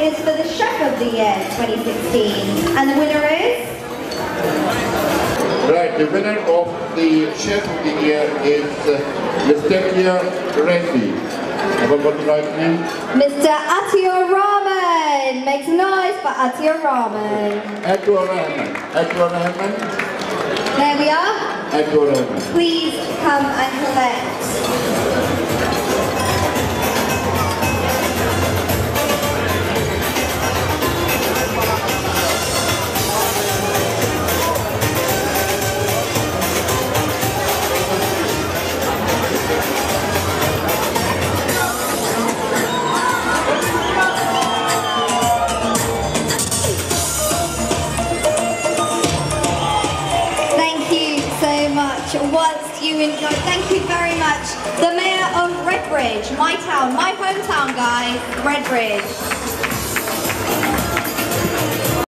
is for the Chef of the Year 2016. And the winner is... Right, the winner of the Chef of the Year is uh, Lestekia Resi. Have I got the right name? Mr. Atiyur Rahman. Makes noise for Atiyur Rahman. Ataur Rahman. Ataur Rahman. There we are. Ataur Rahman. Please come and collect. Much. Once you enjoy, thank you very much. The Mayor of Redbridge, my town, my hometown, guys, Redbridge.